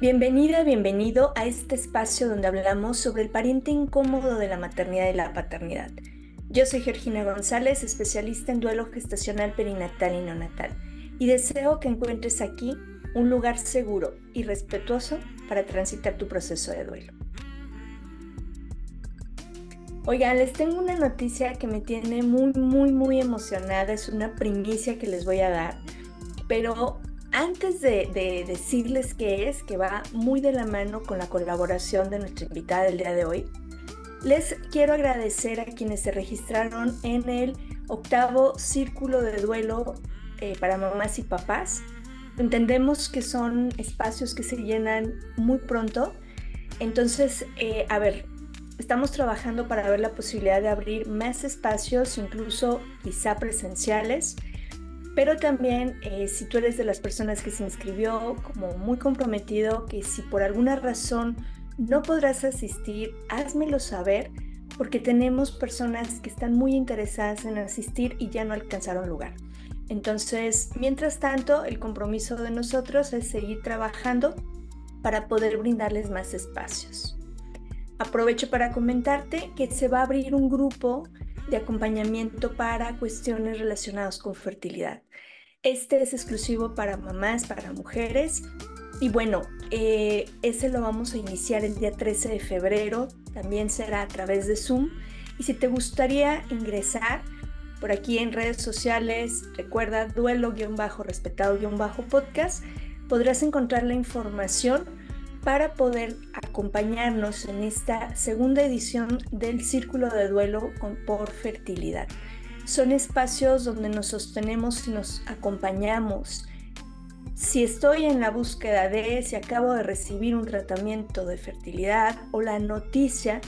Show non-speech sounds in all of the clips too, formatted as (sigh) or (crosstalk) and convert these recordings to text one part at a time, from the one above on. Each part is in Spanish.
Bienvenida, bienvenido a este espacio donde hablamos sobre el pariente incómodo de la maternidad y la paternidad. Yo soy Georgina González, especialista en duelo gestacional perinatal y neonatal, y deseo que encuentres aquí un lugar seguro y respetuoso para transitar tu proceso de duelo. Oigan, les tengo una noticia que me tiene muy, muy, muy emocionada. Es una primicia que les voy a dar. Pero antes de, decirles qué es, que va muy de la mano con la colaboración de nuestra invitada del día de hoy, les quiero agradecer a quienes se registraron en el octavo círculo de duelo eh, para mamás y papás. Entendemos que son espacios que se llenan muy pronto. Entonces, eh, a ver, estamos trabajando para ver la posibilidad de abrir más espacios, incluso quizá presenciales pero también eh, si tú eres de las personas que se inscribió como muy comprometido, que si por alguna razón no podrás asistir, házmelo saber porque tenemos personas que están muy interesadas en asistir y ya no alcanzaron lugar. Entonces, mientras tanto, el compromiso de nosotros es seguir trabajando para poder brindarles más espacios. Aprovecho para comentarte que se va a abrir un grupo de acompañamiento para cuestiones relacionadas con fertilidad. Este es exclusivo para mamás, para mujeres. Y bueno, eh, ese lo vamos a iniciar el día 13 de febrero. También será a través de Zoom. Y si te gustaría ingresar por aquí en redes sociales, recuerda duelo-respetado-podcast, podrás encontrar la información para poder acompañarnos en esta segunda edición del Círculo de Duelo por Fertilidad. Son espacios donde nos sostenemos y nos acompañamos. Si estoy en la búsqueda de, si acabo de recibir un tratamiento de fertilidad o la noticia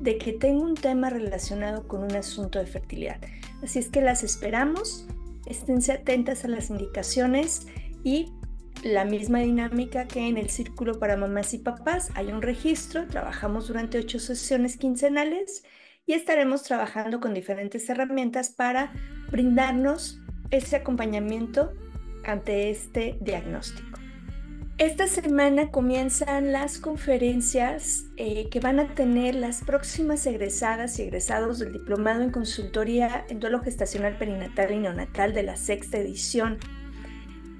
de que tengo un tema relacionado con un asunto de fertilidad. Así es que las esperamos, esténse atentas a las indicaciones y la misma dinámica que en el círculo para mamás y papás. Hay un registro, trabajamos durante ocho sesiones quincenales y estaremos trabajando con diferentes herramientas para brindarnos ese acompañamiento ante este diagnóstico. Esta semana comienzan las conferencias eh, que van a tener las próximas egresadas y egresados del Diplomado en Consultoría en Duelo Gestacional Perinatal y Neonatal de la sexta edición.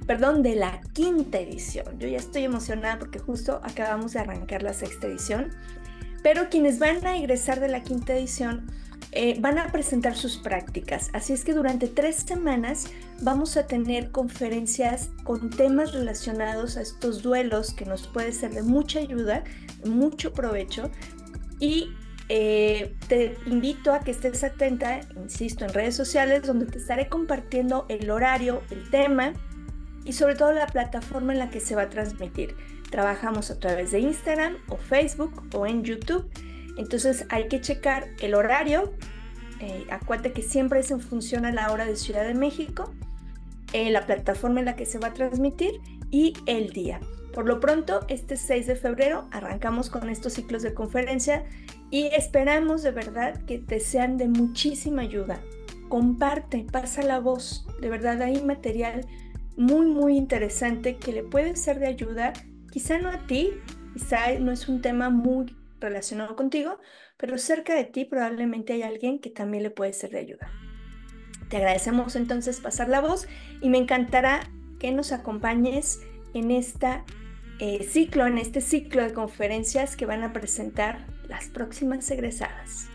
Perdón, de la quinta edición. Yo ya estoy emocionada porque justo acabamos de arrancar la sexta edición pero quienes van a egresar de la quinta edición eh, van a presentar sus prácticas. Así es que durante tres semanas vamos a tener conferencias con temas relacionados a estos duelos que nos puede ser de mucha ayuda, mucho provecho. Y eh, te invito a que estés atenta, insisto, en redes sociales donde te estaré compartiendo el horario, el tema y sobre todo la plataforma en la que se va a transmitir. Trabajamos a través de Instagram o Facebook o en YouTube. Entonces hay que checar el horario. Eh, acuérdate que siempre es en función a la hora de Ciudad de México, eh, la plataforma en la que se va a transmitir y el día. Por lo pronto, este 6 de febrero arrancamos con estos ciclos de conferencia y esperamos de verdad que te sean de muchísima ayuda. Comparte, pasa la voz. De verdad hay material muy, muy interesante que le puede ser de ayuda Quizá no a ti, quizá no es un tema muy relacionado contigo, pero cerca de ti probablemente hay alguien que también le puede ser de ayuda. Te agradecemos entonces pasar la voz y me encantará que nos acompañes en esta eh, ciclo, en este ciclo de conferencias que van a presentar las próximas egresadas.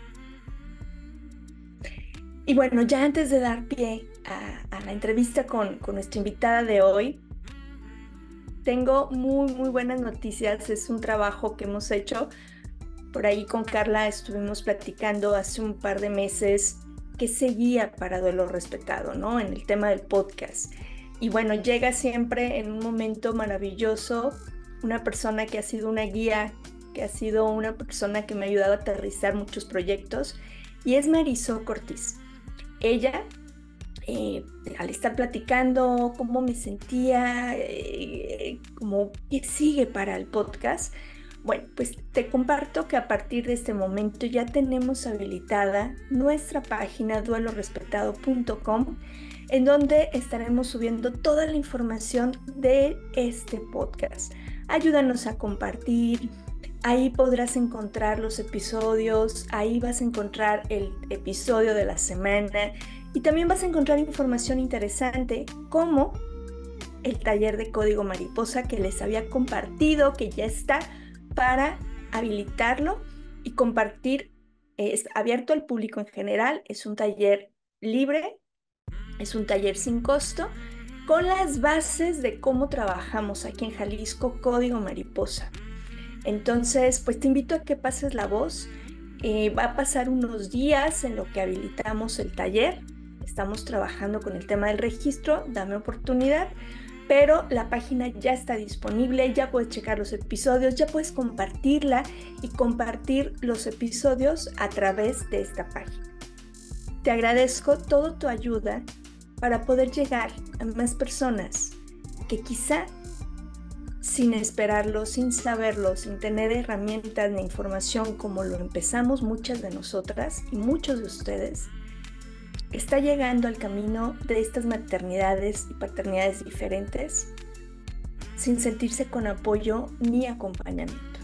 Y bueno, ya antes de dar pie a, la entrevista con, nuestra invitada de hoy, tengo muy, muy buenas noticias. Es un trabajo que hemos hecho. Por ahí con Carla estuvimos platicando hace un par de meses que seguía para duelo respetado, ¿no? En el tema del podcast. Y bueno, llega siempre en un momento maravilloso una persona que ha sido una guía, que ha sido una persona que me ha ayudado a aterrizar muchos proyectos, y es Marisol Cortiz. Ella eh, al estar platicando cómo me sentía, eh, como qué sigue para el podcast, bueno, pues te comparto que a partir de este momento ya tenemos habilitada nuestra página duelorespetado.com en donde estaremos subiendo toda la información de este podcast. ayúdanos a compartir. Ahí podrás encontrar los episodios, ahí vas a encontrar el episodio de la semana y también vas a encontrar información interesante como el taller de código mariposa que les había compartido, que ya está para habilitarlo y compartir. Es abierto al público en general, es un taller libre, es un taller sin costo, con las bases de cómo trabajamos aquí en Jalisco Código Mariposa. Entonces, pues te invito a que pases la voz. Eh, va a pasar unos días en lo que habilitamos el taller. Estamos trabajando con el tema del registro, dame oportunidad pero la página ya está disponible, ya puedes checar los episodios, ya puedes compartirla y compartir los episodios a través de esta página. Te agradezco toda tu ayuda para poder llegar a más personas que quizá sin esperarlo, sin saberlo, sin tener herramientas ni información como lo empezamos muchas de nosotras y muchos de ustedes, está llegando al camino de estas maternidades y paternidades diferentes sin sentirse con apoyo ni acompañamiento.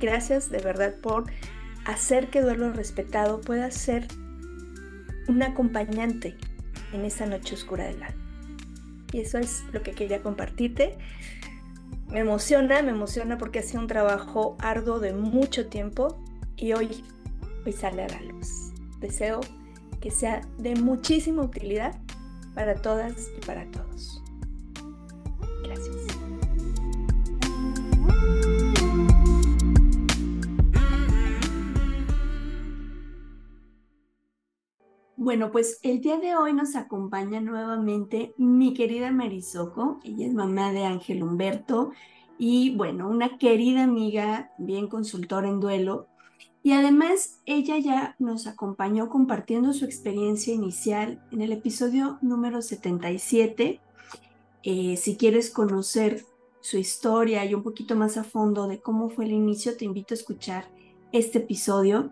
Gracias de verdad por hacer que Duelo Respetado pueda ser un acompañante en esa noche oscura del alma. Y eso es lo que quería compartirte. Me emociona, me emociona porque ha sido un trabajo arduo de mucho tiempo y hoy, hoy sale a la luz. Deseo que sea de muchísima utilidad para todas y para todos. Gracias. Bueno, pues el día de hoy nos acompaña nuevamente mi querida Marisoko. Ella es mamá de Ángel Humberto y bueno, una querida amiga, bien consultora en duelo, y además, ella ya nos acompañó compartiendo su experiencia inicial en el episodio número 77. Eh, si quieres conocer su historia y un poquito más a fondo de cómo fue el inicio, te invito a escuchar este episodio.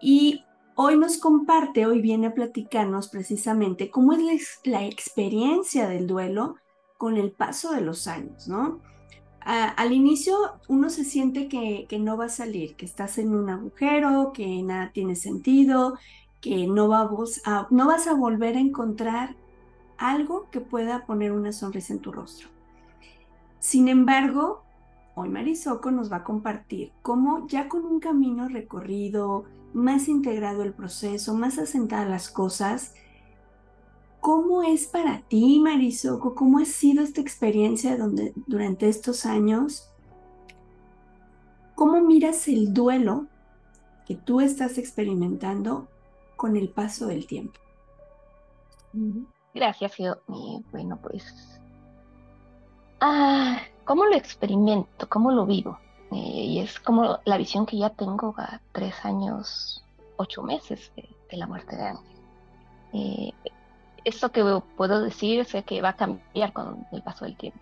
Y hoy nos comparte, hoy viene a platicarnos precisamente cómo es la experiencia del duelo con el paso de los años, ¿no? al inicio uno se siente que, no va a salir, que estás en un agujero, que nada tiene sentido, que no, a, no vas a volver a encontrar algo que pueda poner una sonrisa en tu rostro. Sin embargo, hoy Marisoco nos va a compartir cómo ya con un camino recorrido, más integrado el proceso, más asentadas las cosas, ¿Cómo es para ti, Marisoko? ¿Cómo ha sido esta experiencia donde, durante estos años? ¿Cómo miras el duelo que tú estás experimentando con el paso del tiempo? Gracias, bueno, pues, ah, ¿cómo lo experimento? ¿Cómo lo vivo? Eh, y es como la visión que ya tengo a tres años, ocho meses de, la muerte de Ángel. Eh, esto que puedo decir es que va a cambiar con el paso del tiempo.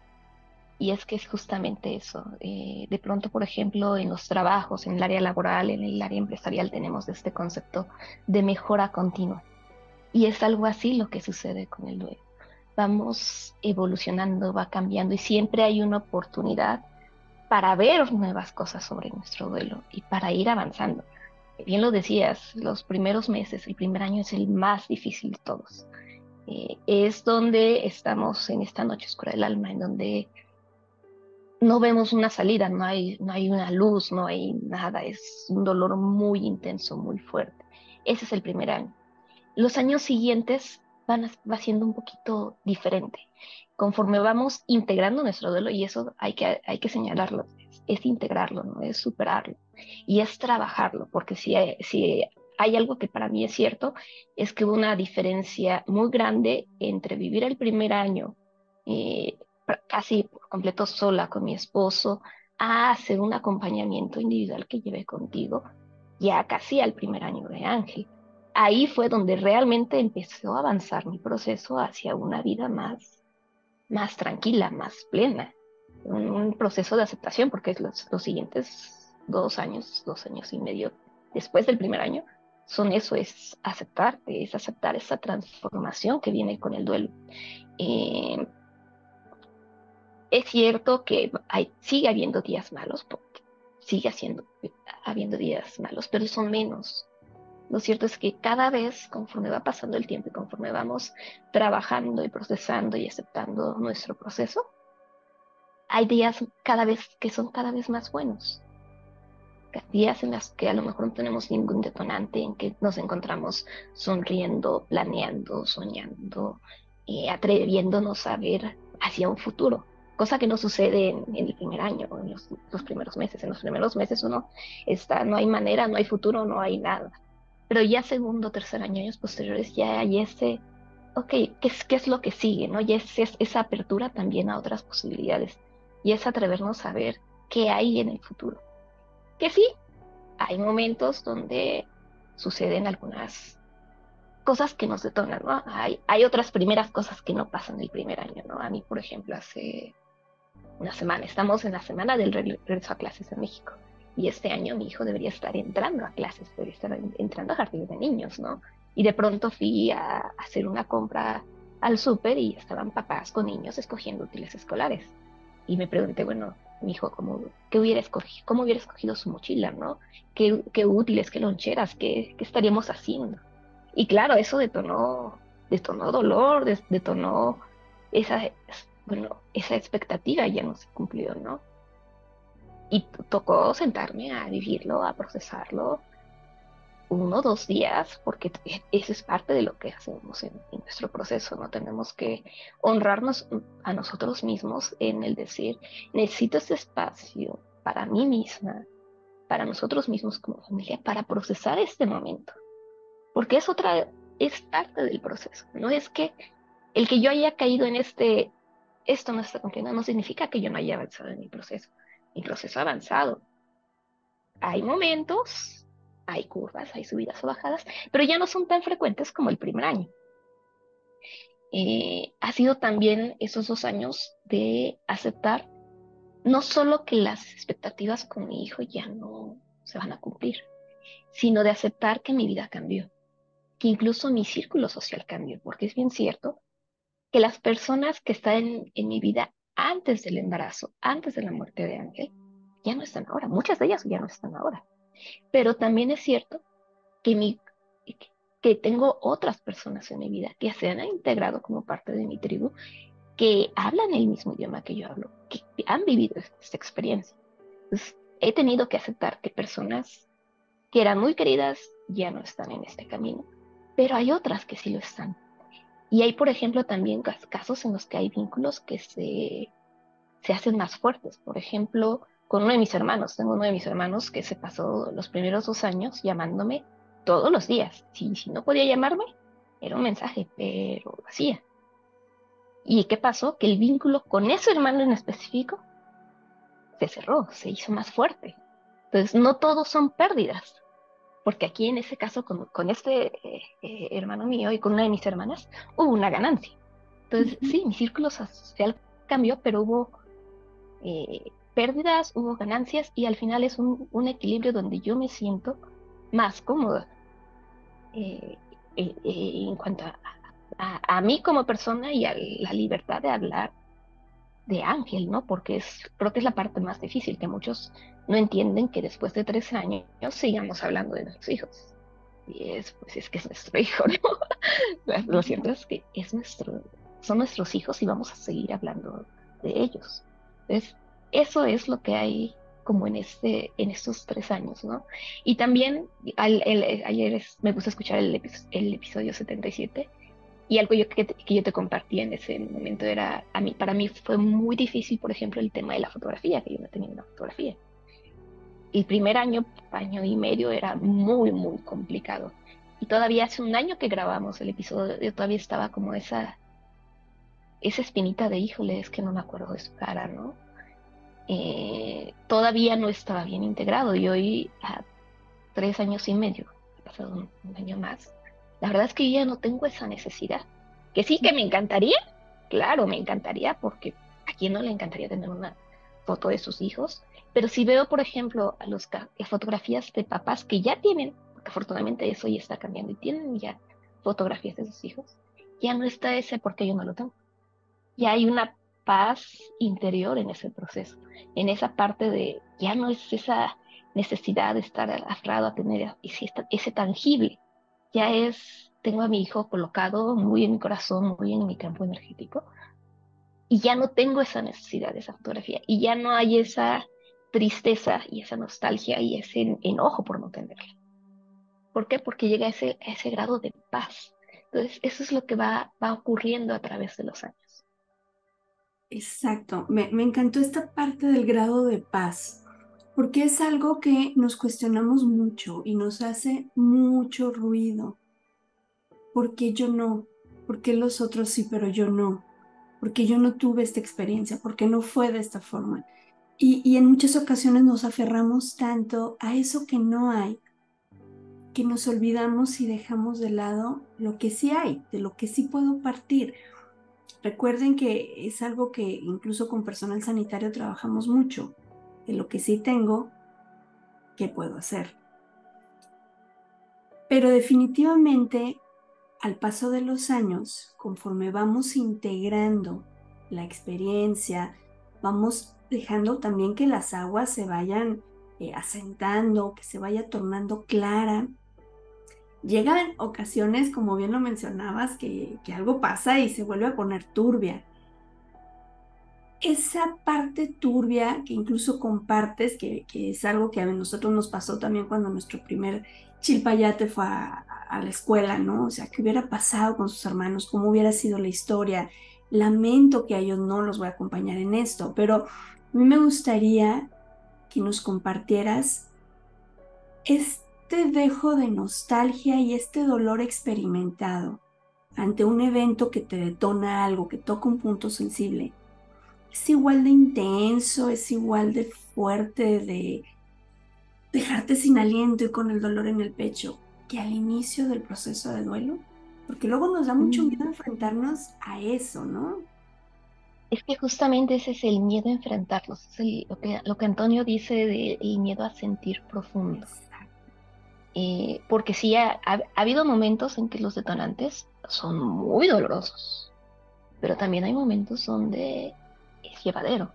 Y es que es justamente eso. Eh, de pronto, por ejemplo, en los trabajos, en el área laboral, en el área empresarial, tenemos este concepto de mejora continua. Y es algo así lo que sucede con el duelo. Vamos evolucionando, va cambiando y siempre hay una oportunidad para ver nuevas cosas sobre nuestro duelo y para ir avanzando. Bien lo decías, los primeros meses, el primer año es el más difícil de todos eh, es donde estamos en esta noche oscura del alma, en donde no vemos una salida, no hay, no hay una luz, no hay nada, es un dolor muy intenso, muy fuerte. Ese es el primer año. Los años siguientes van va siendo un poquito diferente. Conforme vamos integrando nuestro duelo, y eso hay que, hay que señalarlo, es, integrarlo, no es superarlo, y es trabajarlo, porque si, si hay algo que para mí es cierto, es que hubo una diferencia muy grande entre vivir el primer año eh, casi por completo sola con mi esposo, a hacer un acompañamiento individual que llevé contigo ya casi al primer año de Ángel. Ahí fue donde realmente empezó a avanzar mi proceso hacia una vida más, más tranquila, más plena, un, proceso de aceptación, porque los, siguientes dos años, dos años y medio después del primer año, son eso, es aceptarte, es aceptar esa transformación que viene con el duelo. Eh, es cierto que sigue habiendo días malos, porque sigue haciendo, habiendo días malos, pero son menos. Lo cierto es que cada vez, conforme va pasando el tiempo y conforme vamos trabajando y procesando y aceptando nuestro proceso, hay días cada vez que son cada vez más buenos. Días en los que a lo mejor no tenemos ningún detonante, en que nos encontramos sonriendo, planeando, soñando, eh, atreviéndonos a ver hacia un futuro cosa que no sucede en, el primer año, en los, primeros meses. En los primeros meses uno está, no hay manera, no hay futuro, no hay nada. Pero ya segundo, tercer año, años posteriores, ya hay ese, ok, ¿qué es, lo que sigue? ¿no? Y es, es, esa apertura también a otras posibilidades. Y es atrevernos a ver qué hay en el futuro. Que sí, hay momentos donde suceden algunas cosas que nos detonan, ¿no? Hay otras primeras cosas que no pasan el primer año, ¿no? A mí, por ejemplo, hace una semana. Estamos en la semana del regreso a clases en México. Y este año mi hijo debería estar entrando a clases, debería estar entrando a jardines de niños, ¿no? Y de pronto fui a hacer una compra al súper y estaban papás con niños escogiendo útiles escolares. Y me pregunté, bueno, mi hijo, ¿cómo, qué hubiera escogido, ¿cómo hubiera escogido su mochila, no? ¿Qué, qué útiles, qué loncheras, qué, qué, estaríamos haciendo? Y claro, eso detonó, detonó dolor, detonó esa, bueno, esa expectativa ya no se cumplió, ¿no? Y tocó sentarme a vivirlo, a procesarlo uno dos días, porque eso es parte de lo que hacemos en, nuestro proceso, ¿no? Tenemos que honrarnos a nosotros mismos en el decir, necesito ese espacio para mí misma, para nosotros mismos como familia, para procesar este momento. Porque es otra, es parte del proceso. No es que el que yo haya caído en este esto no está cumpliendo, no significa que yo no haya avanzado en mi proceso. Mi proceso avanzado. Hay momentos, hay curvas, hay subidas o bajadas, pero ya no son tan frecuentes como el primer año. Eh, ha sido también esos dos años de aceptar no solo que las expectativas con mi hijo ya no se van a cumplir, sino de aceptar que mi vida cambió, que incluso mi círculo social cambió, porque es bien cierto que las personas que están en, mi vida antes del embarazo, antes de la muerte de Ángel, ya no están ahora. Muchas de ellas ya no están ahora. Pero también es cierto que, mi, que tengo otras personas en mi vida que se han integrado como parte de mi tribu, que hablan el mismo idioma que yo hablo, que han vivido esta experiencia. Entonces, he tenido que aceptar que personas que eran muy queridas ya no están en este camino, pero hay otras que sí lo están. Y hay, por ejemplo, también casos en los que hay vínculos que se, se hacen más fuertes. Por ejemplo, con uno de mis hermanos. Tengo uno de mis hermanos que se pasó los primeros dos años llamándome todos los días. Si, si no podía llamarme, era un mensaje, pero lo hacía. ¿Y qué pasó? Que el vínculo con ese hermano en específico se cerró, se hizo más fuerte. Entonces, no todos son pérdidas porque aquí en ese caso con, con este eh, eh, hermano mío y con una de mis hermanas hubo una ganancia. Entonces, sí, mi círculo social cambió, pero hubo eh, pérdidas, hubo ganancias y al final es un, un equilibrio donde yo me siento más cómoda en cuanto a, a, a, mí como persona y a la libertad de hablar de Ángel, ¿no? Porque es, creo que es la parte más difícil, que muchos no entienden que después de tres años sigamos hablando de nuestros hijos. Y es, pues es que es nuestro hijo, ¿no? (laughs) Lo cierto es que es nuestro, son nuestros hijos y vamos a seguir hablando de ellos. Entonces, eso es lo que hay como en este en estos tres años, ¿no? Y también ayer me gusta escuchar el, el episodio 77 y algo yo, que, que, yo te compartí en ese momento era, a mí, para mí fue muy difícil, por ejemplo, el tema de la fotografía, que yo no tenía una fotografía. El primer año, año y medio era muy, muy complicado. Y todavía hace un año que grabamos el episodio, yo todavía estaba como esa, esa espinita de, híjole, es que no me acuerdo de su cara, ¿no? Eh, todavía no estaba bien integrado y hoy, a tres años y medio, ha pasado un año más, la verdad es que ya no tengo esa necesidad. Que sí que me encantaría, claro, me encantaría porque a quién no le encantaría tener una foto de sus hijos, pero si veo, por ejemplo, a las fotografías de papás que ya tienen, porque afortunadamente eso ya está cambiando y tienen ya fotografías de sus hijos, ya no está ese porque yo no lo tengo. Ya hay una paz interior en ese proceso, en esa parte de ya no es esa necesidad de estar aferrado a tener ese tangible, ya es, tengo a mi hijo colocado muy en mi corazón, muy en mi campo energético, y ya no tengo esa necesidad de esa fotografía, y ya no hay esa tristeza y esa nostalgia y ese enojo por no tenerla. ¿Por qué? Porque llega a ese, ese grado de paz. Entonces, eso es lo que va, va ocurriendo a través de los años. Exacto, me, me encantó esta parte del grado de paz, porque es algo que nos cuestionamos mucho y nos hace mucho ruido. ¿Por qué yo no? ¿Por qué los otros sí, pero yo no? Porque yo no tuve esta experiencia, porque no fue de esta forma. Y, y en muchas ocasiones nos aferramos tanto a eso que no hay, que nos olvidamos y dejamos de lado lo que sí hay, de lo que sí puedo partir. Recuerden que es algo que incluso con personal sanitario trabajamos mucho, de lo que sí tengo, ¿qué puedo hacer? Pero definitivamente, al paso de los años, conforme vamos integrando la experiencia, vamos dejando también que las aguas se vayan eh, asentando, que se vaya tornando clara, llegan ocasiones, como bien lo mencionabas, que, algo pasa y se vuelve a poner turbia. Esa parte turbia que incluso compartes, que, es algo que a nosotros nos pasó también cuando nuestro primer chilpayate fue a, a la escuela, ¿no? O sea, ¿qué hubiera pasado con sus hermanos? ¿Cómo hubiera sido la historia? Lamento que a ellos no los voy a acompañar en esto, pero a mí me gustaría que nos compartieras este este dejo de nostalgia y este dolor experimentado ante un evento que te detona algo, que toca un punto sensible, es igual de intenso, es igual de fuerte, de dejarte sin aliento y con el dolor en el pecho que al inicio del proceso de duelo? Porque luego nos da mucho mm. miedo enfrentarnos a eso, ¿no? Es que justamente ese es el miedo a enfrentarlos, es lo, que, lo que Antonio dice del miedo a sentir profundo. Eh, porque sí ha, habido momentos en que los detonantes son muy dolorosos, pero también hay momentos donde es llevadero,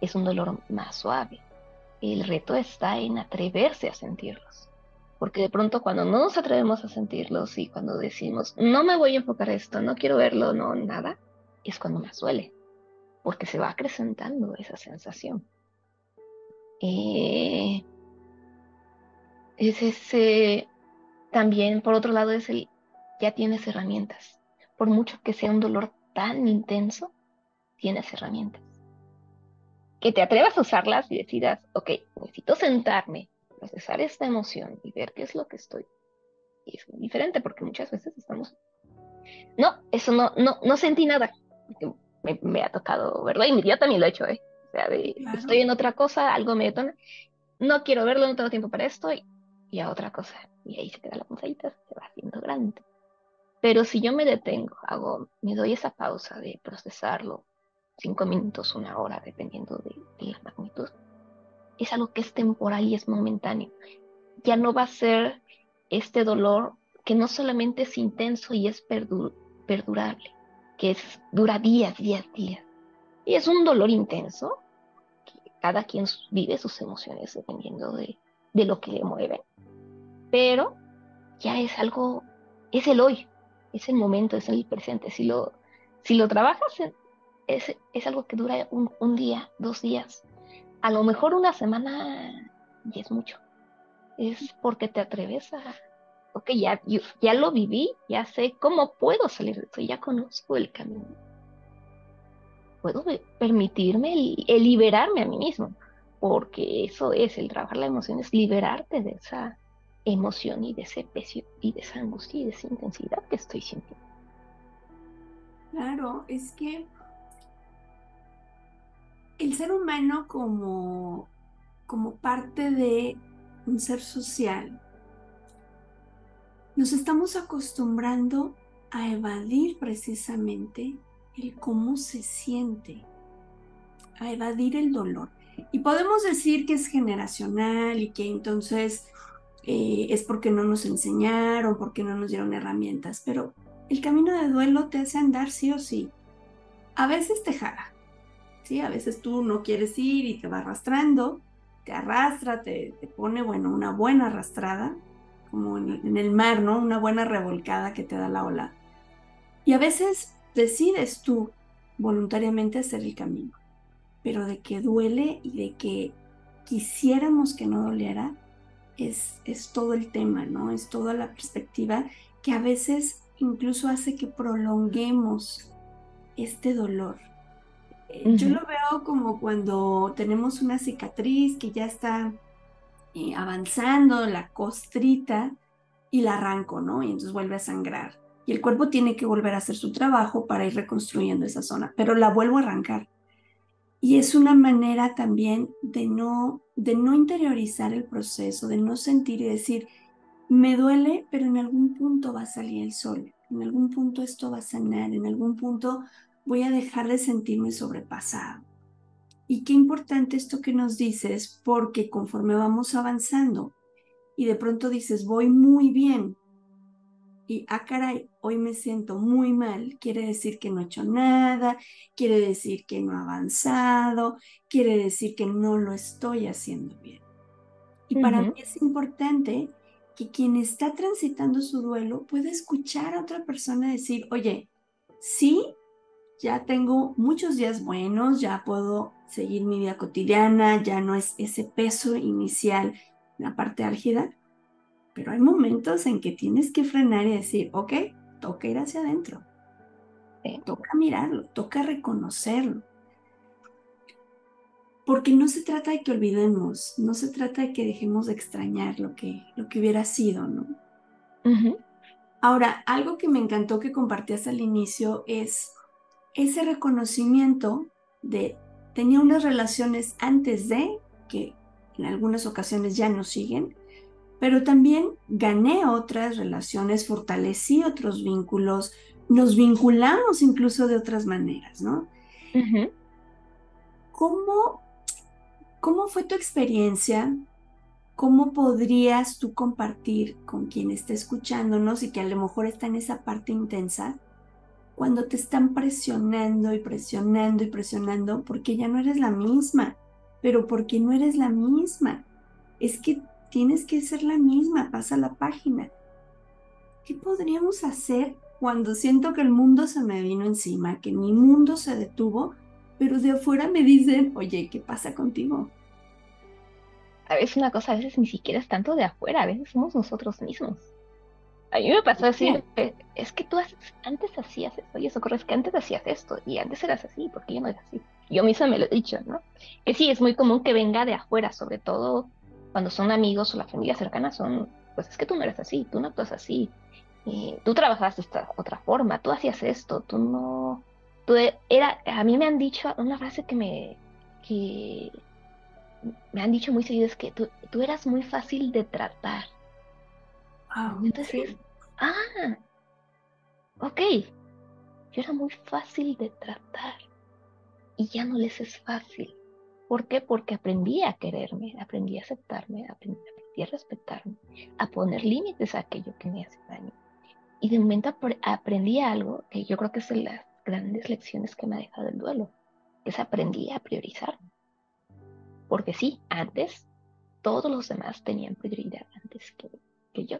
es un dolor más suave. El reto está en atreverse a sentirlos, porque de pronto cuando no nos atrevemos a sentirlos y cuando decimos, no me voy a enfocar esto, no quiero verlo, no, nada, es cuando más duele, porque se va acrecentando esa sensación. Eh, es ese, también por otro lado es el, ya tienes herramientas. Por mucho que sea un dolor tan intenso, tienes herramientas. Que te atrevas a usarlas y decidas, ok, necesito sentarme, procesar esta emoción y ver qué es lo que estoy. Y es muy diferente porque muchas veces estamos, no, eso no, no, no sentí nada. Me, ha tocado verlo y yo también lo he hecho, ¿eh? O sea, estoy en otra cosa, algo me detona, no quiero verlo, no tengo tiempo para esto y y a otra cosa. Y ahí se queda la punzadita, se va haciendo grande. Pero si yo me detengo, hago, me doy esa pausa de procesarlo, cinco minutos, una hora, dependiendo de, la magnitud, es algo que es temporal y es momentáneo. Ya no va a ser este dolor que no solamente es intenso y es perdurable, que es, dura días, días, días. Y es un dolor intenso, cada quien vive sus emociones dependiendo de, de lo que le mueve pero ya es algo, es el hoy, es el momento, es el presente. Si lo, si lo trabajas, es, es algo que dura un, un, día, dos días, a lo mejor una semana y es mucho. Es porque te atreves a, ok, ya, ya lo viví, ya sé cómo puedo salir de esto, ya conozco el camino. Puedo permitirme el liberarme a mí mismo, porque eso es, el trabajar la emoción es liberarte de esa emoción y de ese peso y de esa angustia y de esa intensidad que estoy sintiendo. Claro, es que el ser humano como, como parte de un ser social, nos estamos acostumbrando a evadir precisamente el cómo se siente, a evadir el dolor. Y podemos decir que es generacional y que entonces eh, es porque no nos enseñaron, porque no nos dieron herramientas, pero el camino de duelo te hace andar sí o sí. A veces te jala, A veces tú no quieres ir y te va arrastrando, te arrastra, te, te pone, bueno, una buena arrastrada, como en, en el mar, ¿no? Una buena revolcada que te da la ola. Y a veces decides tú voluntariamente hacer el camino, pero de que duele y de que quisiéramos que no doliera, es, es todo el tema, ¿no? Es toda la perspectiva que a veces incluso hace que prolonguemos este dolor. Eh, yo lo veo como cuando tenemos una cicatriz que ya está eh, avanzando, la costrita, y la arranco, ¿no? Y entonces vuelve a sangrar. Y el cuerpo tiene que volver a hacer su trabajo para ir reconstruyendo esa zona, pero la vuelvo a arrancar. Y es una manera también de no, de no interiorizar el proceso, de no sentir y decir, me duele, pero en algún punto va a salir el sol, en algún punto esto va a sanar, en algún punto voy a dejar de sentirme sobrepasado. Y qué importante esto que nos dices, porque conforme vamos avanzando y de pronto dices, voy muy bien, y, ah, caray, hoy me siento muy mal, quiere decir que no he hecho nada, quiere decir que no he avanzado, quiere decir que no lo estoy haciendo bien. Y para mí es importante que quien está transitando su duelo pueda escuchar a otra persona decir, oye, sí, ya tengo muchos días buenos, ya puedo seguir mi vida cotidiana, ya no es ese peso inicial en la parte álgida, pero hay momentos en que tienes que frenar y decir, ok, toca ir hacia adentro, toca mirarlo, toca reconocerlo. Porque no se trata de que olvidemos, no se trata de que dejemos de extrañar lo que, lo que hubiera sido, ¿no? Ahora, algo que me encantó que compartías al inicio es ese reconocimiento de tenía unas relaciones antes de que en algunas ocasiones ya no siguen, pero también gané otras relaciones, fortalecí otros vínculos, nos vinculamos incluso de otras maneras, ¿no? ¿Cómo, ¿Cómo fue tu experiencia? ¿Cómo podrías tú compartir con quien esté escuchándonos y que a lo mejor está en esa parte intensa? Cuando te están presionando y presionando y presionando porque ya no eres la misma, pero porque no eres la misma. Es que tienes que ser la misma, pasa la página. ¿Qué podríamos hacer cuando siento que el mundo se me vino encima, que mi mundo se detuvo, pero de afuera me dicen, oye, ¿qué pasa contigo? A veces una cosa, a veces ni siquiera es tanto de afuera, a veces somos nosotros mismos. A mí me pasó así, es que tú antes hacías esto, y eso corre, es que antes hacías esto, y antes eras así, porque yo no era así. Yo misma me lo he dicho, ¿no? Que sí, es muy común que venga de afuera, sobre todo cuando son amigos o la familia cercana, son, pues es que tú no eres así, tú no actúas así, eh, tú trabajabas de esta otra forma, tú hacías esto, tú no, tú e, era, a mí me han dicho una frase que me, que me han dicho muy seguido es que tú, tú eras muy fácil de tratar. Entonces, ah, ok, yo era muy fácil de tratar y ya no les es fácil. ¿Por qué? Porque aprendí a quererme, aprendí a aceptarme, aprendí, a respetarme, a poner límites a aquello que me hace daño. Y de momento aprendí algo que yo creo que es de las grandes lecciones que me ha dejado el duelo, es aprendí a priorizar. Porque sí, antes todos los demás tenían prioridad antes que, que yo.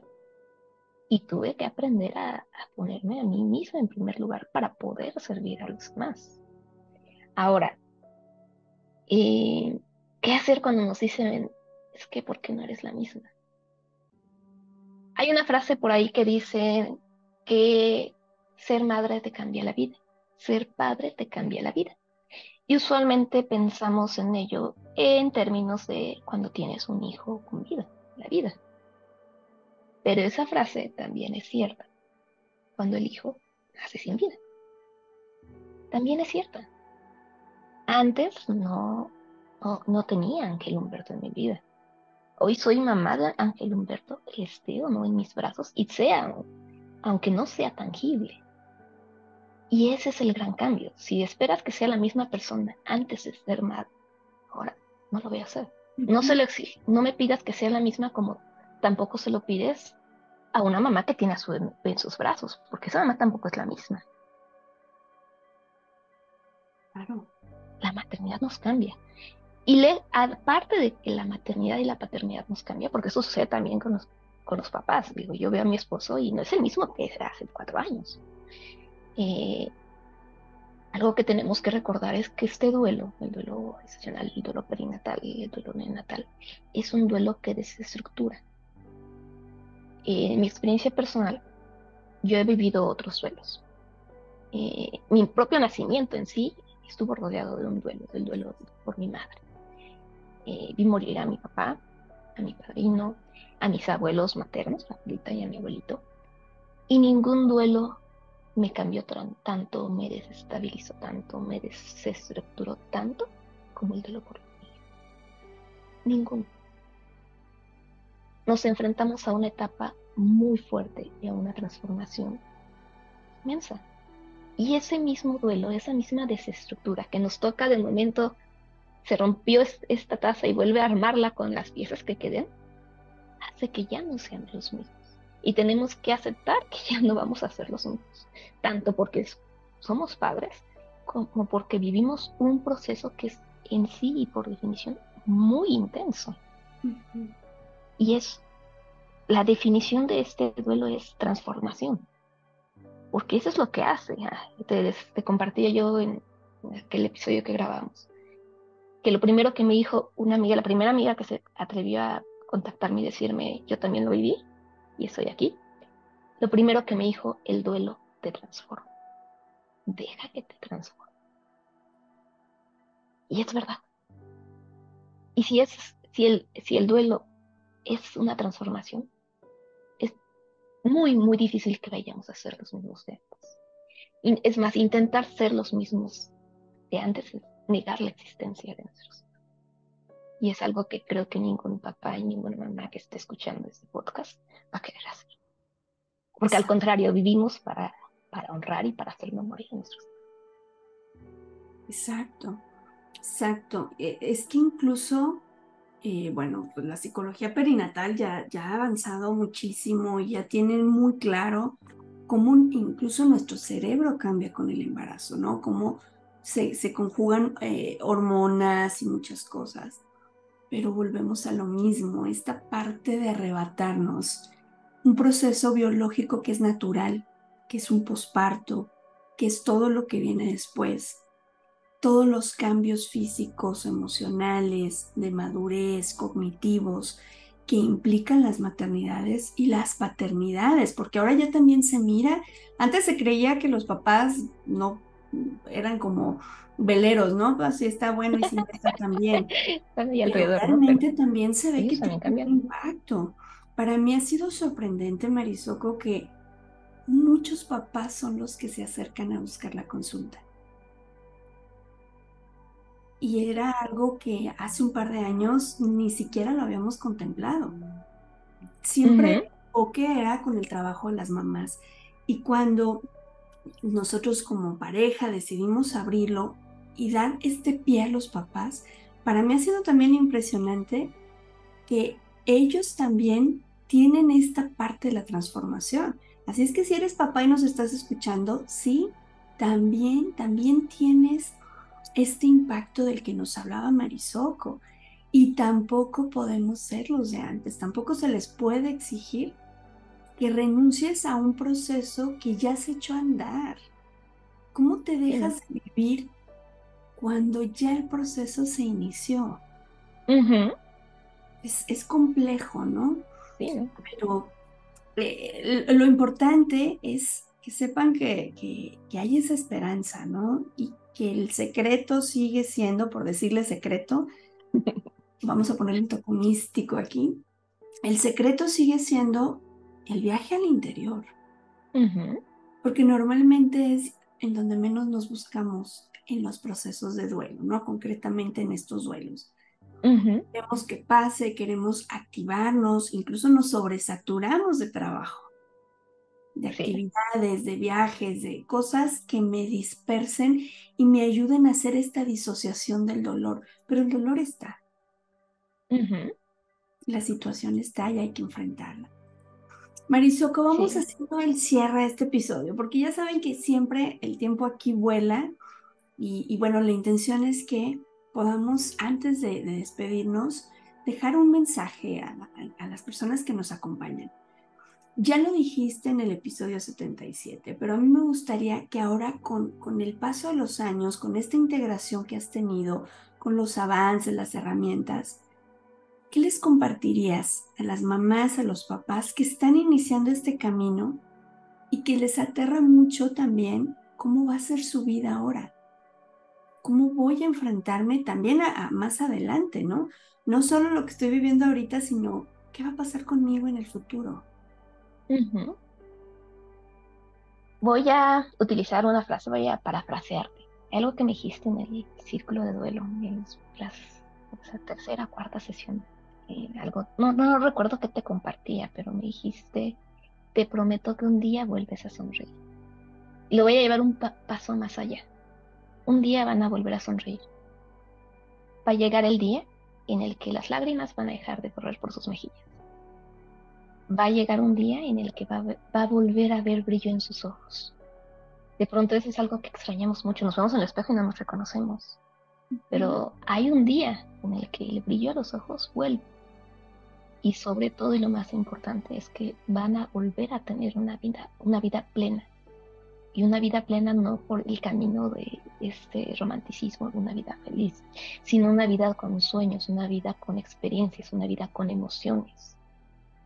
Y tuve que aprender a, ponerme a mí misma en primer lugar para poder servir a los demás. Ahora, ¿Y qué hacer cuando nos dicen, es que ¿por qué no eres la misma? Hay una frase por ahí que dice que ser madre te cambia la vida, ser padre te cambia la vida. Y usualmente pensamos en ello en términos de cuando tienes un hijo con vida, la vida. Pero esa frase también es cierta cuando el hijo nace sin vida. También es cierta antes no, no, tenía Ángel Humberto en mi vida. Hoy soy mamá de Ángel Humberto, esté o no en mis brazos y sea, aunque no sea tangible. Y ese es el gran cambio. Si esperas que sea la misma persona antes de ser madre, ahora no lo voy a hacer. No se lo exige. No me pidas que sea la misma como tampoco se lo pides a una mamá que tiene a su en sus brazos, porque esa mamá tampoco es la misma. Claro maternidad nos cambia. Y le, aparte de que la maternidad y la paternidad nos cambia, porque eso sucede también con los, con los papás. Digo, yo veo a mi esposo y no es el mismo que era hace cuatro años. Eh, algo que tenemos que recordar es que este duelo, el duelo gestacional, el duelo perinatal y el duelo neonatal, es un duelo que desestructura. Eh, en mi experiencia personal, yo he vivido otros duelos. Eh, mi propio nacimiento en sí estuvo rodeado de un duelo, del duelo por mi madre. Eh, vi morir a mi papá, a mi padrino, a mis abuelos maternos, a abuelita y a mi abuelito, y ningún duelo me cambió tanto, me desestabilizó tanto, me desestructuró tanto como el duelo por hija. Ninguno. Nos enfrentamos a una etapa muy fuerte y a una transformación inmensa. Y ese mismo duelo, esa misma desestructura que nos toca de momento, se rompió esta taza y vuelve a armarla con las piezas que queden, hace que ya no sean los mismos. Y tenemos que aceptar que ya no vamos a ser los mismos, tanto porque somos padres como porque vivimos un proceso que es en sí y por definición muy intenso. Y es la definición de este duelo es transformación porque eso es lo que hace. Ah, te, te compartía yo en aquel episodio que grabamos, que lo primero que me dijo una amiga, la primera amiga que se atrevió a contactarme y decirme, yo también lo viví y estoy aquí, lo primero que me dijo, el duelo te transforma. Deja que te transforme. Y es verdad. Y si, es, si, el, si el duelo es una transformación, muy, muy difícil que vayamos a ser los mismos de antes. es más, intentar ser los mismos de antes es negar la existencia de nuestros Y es algo que creo que ningún papá y ninguna mamá que esté escuchando este podcast va a querer hacer. Porque al contrario, vivimos para, para honrar y para hacer memoria de nuestros Exacto, exacto. E, es que incluso bueno, pues la psicología perinatal ya, ha avanzado muchísimo y ya tienen muy claro cómo incluso nuestro cerebro cambia con el embarazo, ¿no? Cómo se, se conjugan eh, hormonas y muchas cosas. Pero volvemos a lo mismo, esta parte de arrebatarnos un proceso biológico que es natural, que es un posparto, que es todo lo que viene después, todos los cambios físicos, emocionales, de madurez, cognitivos que implican las maternidades y las paternidades, porque ahora ya también se mira, antes se creía que los papás no eran como veleros, ¿no? Así pues está bueno y siempre está también. (laughs) y realmente también se ve que tiene un impacto. Para mí ha sido sorprendente, Marisoco, que muchos papás son los que se acercan a buscar la consulta y era algo que hace un par de años ni siquiera lo habíamos contemplado. Siempre o que era con el trabajo de las mamás. Y cuando nosotros como pareja decidimos abrirlo y dar este pie a los papás, para mí ha sido también impresionante que ellos también tienen esta parte de la transformación. Así es que si eres papá y nos estás escuchando, sí, también, también tienes este impacto del que nos hablaba Marisoco. Y tampoco podemos ser los de antes, tampoco se les puede exigir que renuncies a un proceso que ya se echó a andar. ¿Cómo te dejas vivir cuando ya el proceso se inició? es, complejo, ¿no? Sí. Pero eh, lo importante es que sepan que, que, que, hay esa esperanza, ¿no? Y que el secreto sigue siendo, por decirle secreto, (laughs) vamos a poner un toque místico aquí, el secreto sigue siendo el viaje al interior. Porque normalmente es en donde menos nos buscamos en los procesos de duelo, ¿no? Concretamente en estos duelos. Queremos que pase, queremos activarnos, incluso nos sobresaturamos de trabajo de actividades, de viajes, de cosas que me dispersen y me ayuden a hacer esta disociación del dolor. Pero el dolor está. La situación está y hay que enfrentarla. Marisoco, vamos haciendo el cierre de este episodio, porque ya saben que siempre el tiempo aquí vuela Y, bueno, la intención es que podamos, antes de, despedirnos, dejar un mensaje a, las personas que nos acompañan. Ya lo dijiste en el episodio 77, pero a mí me gustaría que ahora con, con el paso de los años, con esta integración que has tenido, con los avances, las herramientas, ¿qué les compartirías a las mamás, a los papás que están iniciando este camino y que les aterra mucho también cómo va a ser su vida ahora? ¿Cómo voy a enfrentarme también a, más adelante, no? No solo lo que estoy viviendo ahorita, sino qué va a pasar conmigo en el futuro. Voy a utilizar una frase, voy a parafrasearte. Algo que me dijiste en el círculo de duelo, en la tercera, cuarta sesión. Eh, algo, no, no recuerdo qué te compartía, pero me dijiste, te prometo que un día vuelves a sonreír. Lo voy a llevar un paso más allá. Un día van a volver a sonreír. Va a llegar el día en el que las lágrimas van a dejar de correr por sus mejillas. Va a llegar un día en el que va a, volver a ver brillo en sus ojos. De pronto eso es algo que extrañamos mucho. Nos vemos en el espejo y no nos reconocemos. Pero hay un día en el que el brillo a los ojos vuelve. Y sobre todo y lo más importante es que van a volver a tener una vida, una vida plena. Y una vida plena no por el camino de este romanticismo de una vida feliz, sino una vida con sueños, una vida con experiencias, una vida con emociones.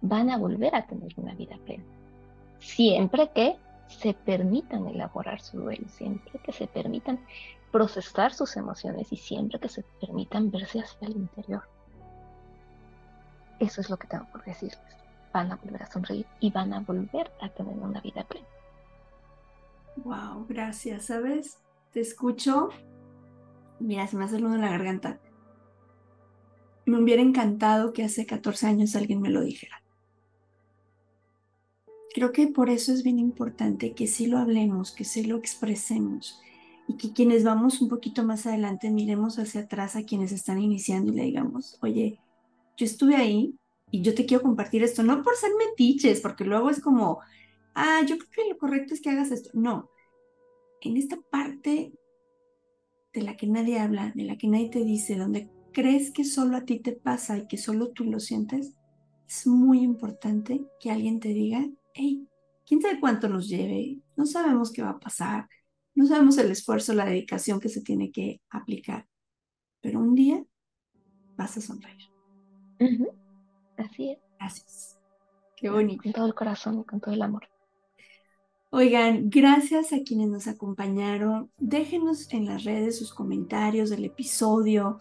Van a volver a tener una vida plena. Siempre que se permitan elaborar su duelo, siempre que se permitan procesar sus emociones y siempre que se permitan verse hacia el interior. Eso es lo que tengo por decirles. Van a volver a sonreír y van a volver a tener una vida plena. Wow, gracias. ¿Sabes? Te escucho. Mira, se me hace el nudo en la garganta. Me hubiera encantado que hace 14 años alguien me lo dijera. Creo que por eso es bien importante que sí lo hablemos, que sí lo expresemos y que quienes vamos un poquito más adelante miremos hacia atrás a quienes están iniciando y le digamos, oye, yo estuve ahí y yo te quiero compartir esto, no por ser metiches, porque luego es como, ah, yo creo que lo correcto es que hagas esto. No, en esta parte de la que nadie habla, de la que nadie te dice, donde crees que solo a ti te pasa y que solo tú lo sientes, es muy importante que alguien te diga, hey, quién sabe cuánto nos lleve, no sabemos qué va a pasar, no sabemos el esfuerzo, la dedicación que se tiene que aplicar, pero un día vas a sonreír. Así es. Gracias. Qué bonito. Con todo el corazón y con todo el amor. Oigan, gracias a quienes nos acompañaron. Déjenos en las redes sus comentarios del episodio.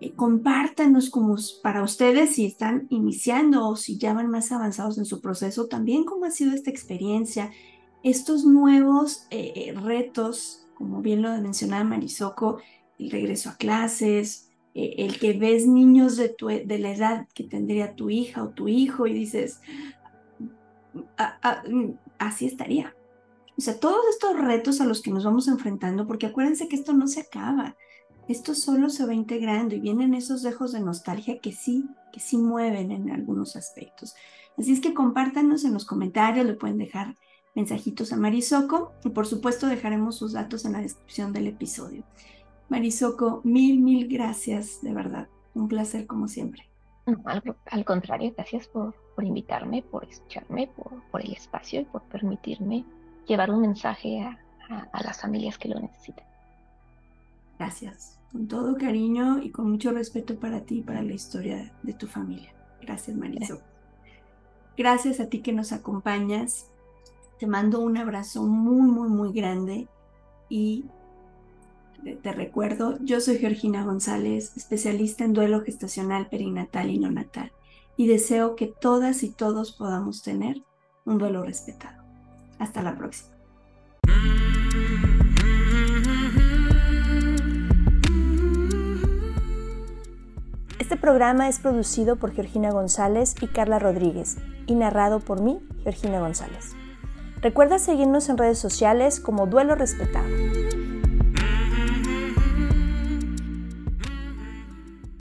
Eh, compártanos como para ustedes si están iniciando o si ya van más avanzados en su proceso, también cómo ha sido esta experiencia, estos nuevos eh, eh, retos, como bien lo mencionaba Marisoco, el regreso a clases, el que ves niños de, tu, de la edad que tendría tu hija o tu hijo y dices, mm, así estaría. O sea, todos estos retos a los que nos vamos enfrentando, porque acuérdense que esto no se acaba, esto solo se va integrando y vienen esos dejos de nostalgia que sí, que sí mueven en algunos aspectos. Así es que compártanos en los comentarios, le pueden dejar mensajitos a Marisoco y por supuesto dejaremos sus datos en la descripción del episodio. Marisoco, mil, mil gracias, de verdad. Un placer como siempre. al, contrario, gracias por, por invitarme, por escucharme, por, por, el espacio y por permitirme llevar un mensaje a, a, las familias que lo necesitan. Gracias, con todo cariño y con mucho respeto para ti y para la historia de tu familia. Gracias, Marisoco. Gracias a ti que nos acompañas. Te mando un abrazo muy, muy, muy grande y te recuerdo, yo soy Georgina González, especialista en duelo gestacional, perinatal y neonatal, y deseo que todas y todos podamos tener un duelo respetado. Hasta la próxima. Este programa es producido por Georgina González y Carla Rodríguez y narrado por mí, Georgina González. Recuerda seguirnos en redes sociales como Duelo Respetado.